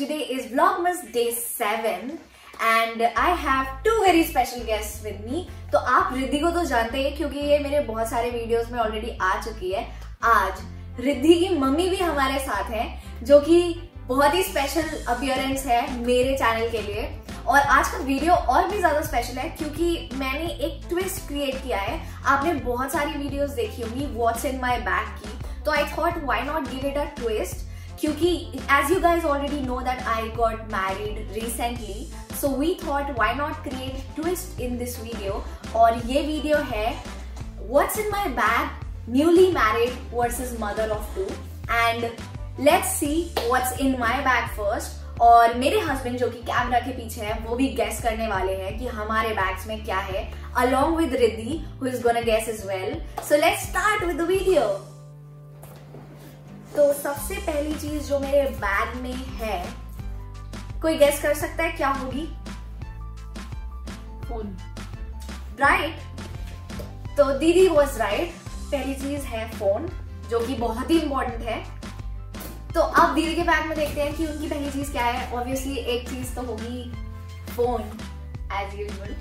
today is Vlogmas Day 7 and I have two very special guests with me. तो आप रिद्धि को तो जानते हैं क्योंकि ये मेरे बहुत सारे वीडियोस में ऑलरेडी आ चुकी है। आज रिद्धि की मम्मी भी हमारे साथ है, जो कि बहुत ही स्पेशल अपियरेंस है मेरे चैनल के लिए। और आज का वीडियो और भी ज़्यादा स्पेशल है, क्योंकि मैंने एक ट्विस्ट क्रिएट किया है। आपने बहुत सारी वीडियोस देखी होंगी व्हाट्स इन माय बैग की। तो I thought why not give it a twist क्योंकि as you guys already know that I got married recently so we thought why not create twist in this video और ये video है what's in my bag newly married versus mother of two and let's see what's in my bag first और मेरे husband जो कि camera के पीछे है, वो भी गैस करने वाले हैं कि हमारे बैग्स में क्या है, along with Riddhi, who is gonna guess as well. So let's start with the video. तो सबसे पहली चीज़ जो मेरे बैग में है कोई गेस कर सकता है क्या होगी? फ़ोन राइट तो दीदी वॉज़ राइट पहली चीज़ है फ़ोन जो कि बहुत ही इंपॉर्टेंट है। तो अब दीदी के बैग में देखते हैं कि उनकी पहली चीज़ क्या है। ऑब्वियसली एक चीज़ तो होगी phone as usual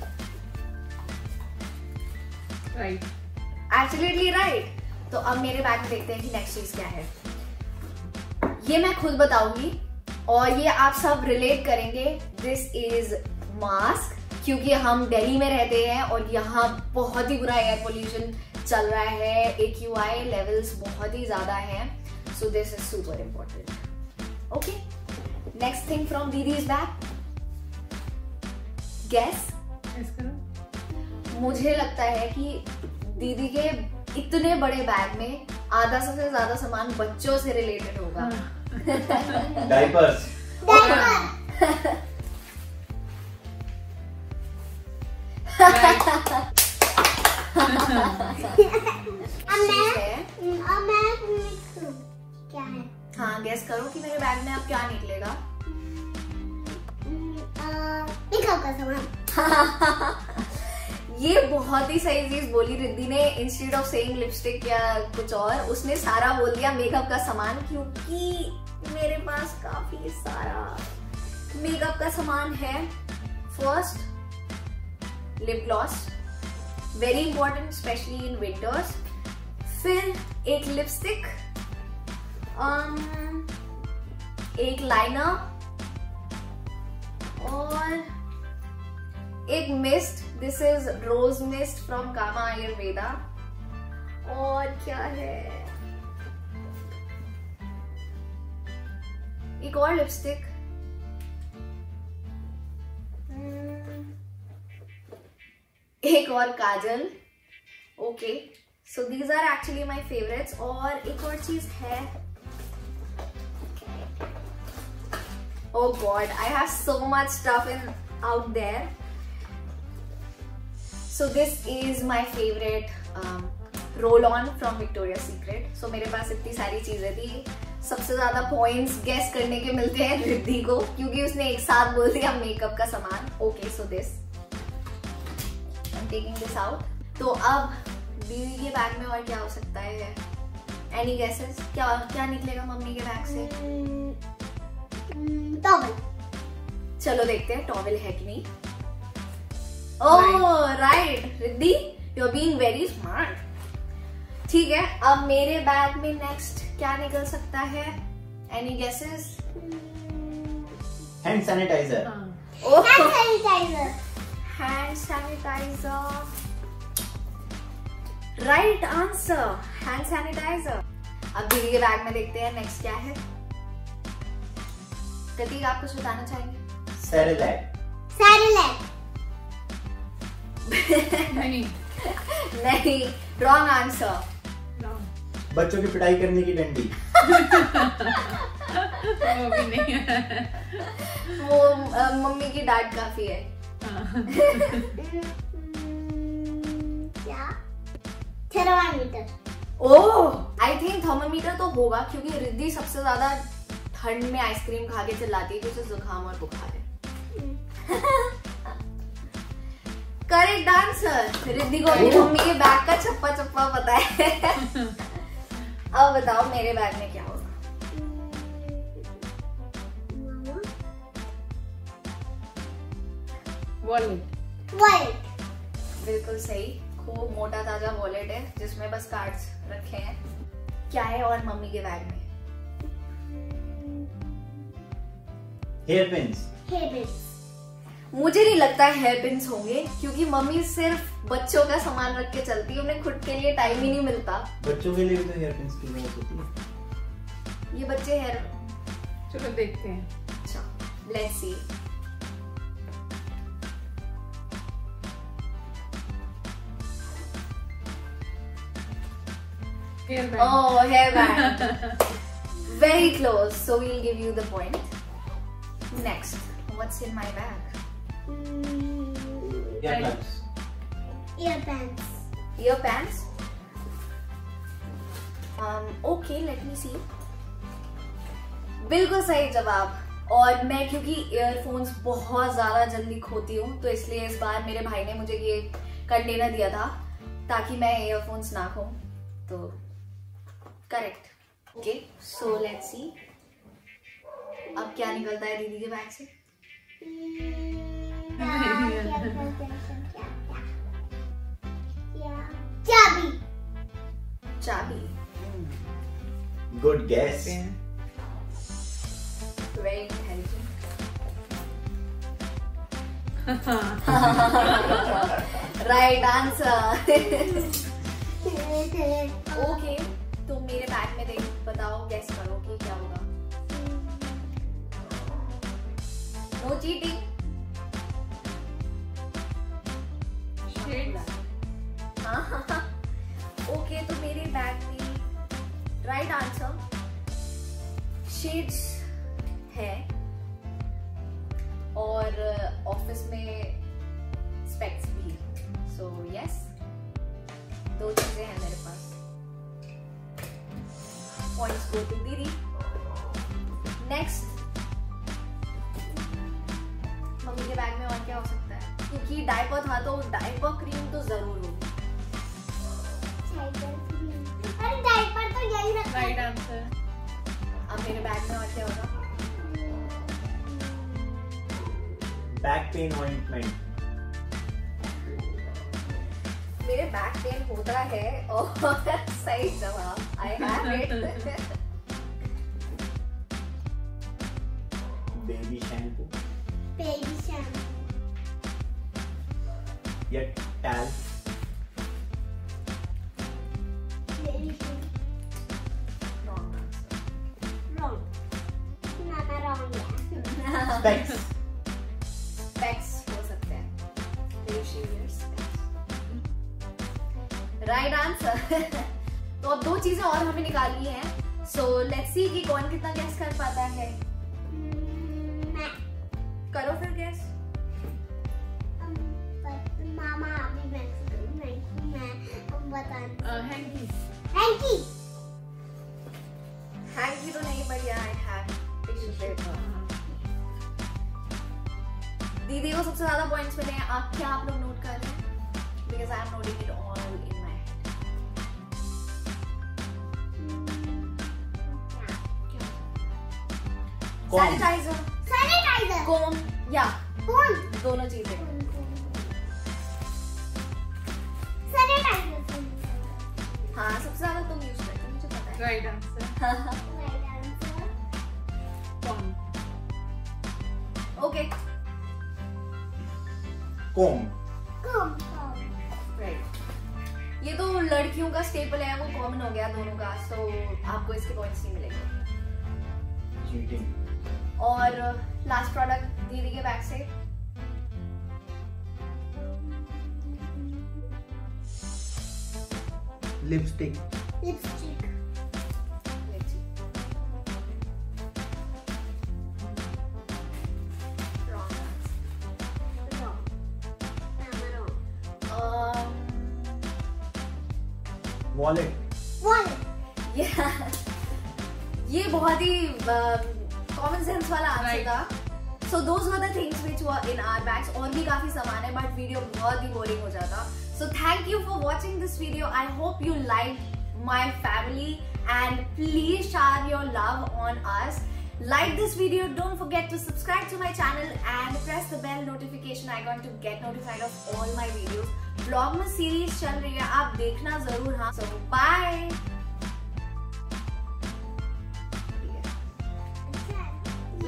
right absolutely right तो अब मेरे बैग में देखते हैं कि नेक्स्ट चीज़ क्या है। ये मैं खुद बताऊँगी और ये आप सब रिलेट करेंगे. दिस इज़ मास्क क्योंकि हम दिल्ली में रहते हैं और यहाँ बहुत ही बुरा एयर पोल्यूशन चल रहा है. ए क्यू आई लेवल्स बहुत ही ज़्यादा हैं. So this is super important okay next thing from दीदी इज़ बैग गैस मुझे लगता है कि दीदी के इतने बड़े बैग में आधा सबसे ज़्यादा सामान बच्चों से रिलेटेड होगा. है। क्या है ये बहुत ही सही चीज़ बोली रिद्धि ने। इंस्टीट्यूट ऑफ़ सेइंग लिपस्टिक या कुछ और, उसने सारा बोल दिया मेकअप का सामान, क्योंकि मेरे पास काफ़ी सारा मेकअप का सामान है। First lip gloss very important specially in winters फिर एक लिपस्टिक एक लाइनर और एक mist this is rose mist from Kama Ayurveda और क्या है? एक और लिपस्टिक एक और काजल। Okay so these are actually my favourites और एक और चीज़ है। ओ God I have so much stuff in out there so this is my favourite roll on from Victoria secret so मेरे पास इतनी सारी चीज़ें थी। सबसे ज़्यादा पॉइंट्स गेस करने के मिलते हैं रिद्धि को क्योंकि उसने एक साथ बोल दिया मेकअप का सामान। Okay so this I am taking this out तो अब दीदी के बैग में और क्या हो सकता है? एनी गेसेस क्या क्या निकलेगा मम्मी के बैग से? टॉवल चलो देखते हैं टॉवेल है कि नहीं। ओह right Riddhi you are being very smart ठीक है अब मेरे बैग में नेक्स्ट क्या निकल सकता है? एनी गेसेस हैंड सैनिटाइजर हाँ। Hand sanitizer hand sanitizer right answer hand sanitizer अब दीदी के बैग में देखते हैं नेक्स्ट क्या है। प्रतीक आप कुछ बताना चाहेंगे? सेरेलैक सैरेलैक नहीं। नहीं। Wrong answer. बच्चों की पिटाई करने की डंडी। वो भी नहीं है। वो अ, मम्मी की डांट काफ़ी है। क्या thermometer oh I think thermometer तो होगा क्योंकि रिद्धि सबसे ज़्यादा ठंड में आइसक्रीम खा के चिल्लाती है उसे जुकाम और बुखार है। करेक्ट आंसर रिद्धि को अपनी मम्मी के बैग का छप्पा छप्पा पता है। अब बताओ मेरे बैग में क्या होगा? वॉलेट बिल्कुल सही। खूब मोटा ताज़ा वॉलेट है जिसमें बस कार्ड्स रखे हैं। क्या है और मम्मी के बैग में? हेयर पिंस हेयर पिंस मुझे नहीं लगता हेयर पिंस होंगे क्योंकि मम्मी सिर्फ़ बच्चों का सामान रख के चलती है उन्हें खुद के लिए टाइम ही नहीं मिलता बच्चों के लिए भी तो हेयर पिंस की ज़रूरत होती है ये बच्चे हेयर चलो देखते हैं अच्छा let's see hair Oh, hairband. Very close. So we'll give you the point. Next, what's in my bag? Bands Ear pants. Um, okay, let me see. बिल्कुल सही जवाब। और मैं क्योंकि ईयरफोन्स बहुत ज़्यादा जल्दी खोती हूँ तो इसलिए इस बार मेरे भाई ने मुझे ये कंटेनर दिया था ताकि मैं ईयरफोन्स ना खो तो correct okay so let's see अब क्या निकलता है दीदी के बैग से? गुड गैस देखते हैं very intelligent right answer okay तो मेरे बैग में देख बताओ गैस करो कि क्या होगा। नो चीटिंग ओके तो मेरे बैग राइट आंसर शेड्स है। और ऑफ़िस में स्पेक्स भी सो so, यस yes, दो चीज़ें हैं मेरे पास। पॉइंट्स गो टू दीदी। नेक्स्ट मम्मी के बैग में और क्या हो सकता है? क्योंकि डायपर था तो डायपर क्रीम तो ज़रूर होगी। तो यही रखा राइट आंसर। अब मेरे बैग में और क्या होगा? बैक पेन ऑइंटमेंट मेरे बैक पेन होता है और सही जवाब। I have it baby shampoo baby shampoo या टैल स्पेक्स स्पेक्स हो सकते हैं। राइट आंसर तो अब दो चीज़ें और हमें निकालनी है। सो लेट्स सी कि कौन कितना गैस कर पाता है। मैं। करो फिर गैस मामा अभी मैं मैं मैं बता हैंकी हैंकी हैंकी तो नहीं बढ़िया आई हैव टिश्यू पेपर दीदी को सबसे ज़्यादा पॉइंट्स मिले हैं। आप क्या आप लोग नोट कर रहे हैं? Because I am noting it all in my कौन सैनिटाइजर सैनिटाइजर कोम या कौन दोनों चीज़ें। सैनिटाइजर हाँ सबसे ज़्यादा तुम यूज़ करते हो मुझे पता है। राइट आंसर कौन ओके कोम। राइट ये तो लड़कियों का स्टेपल है वो कॉमन हो गया दोनों का सो आपको इसके पॉइंट्स नहीं मिलेंगे। चीटिंग और लास्ट प्रोडक्ट दीदी के बैग से। लिपस्टिक लिपस्टिक ये बहुत ही कॉमन सेंस वाला आंसर था। So those were the things which were in our bags और भी काफ़ी सामान है बट वीडियो बहुत ही बोरिंग हो जाता। So thank you for watching this video I hope you like my family and please share your love on us Like this video, don't forget to subscribe to my channel and press the bell notification icon to get notified of all my videos. Vlog में series चल रही है आप देखना ज़रूर हाँ so bye.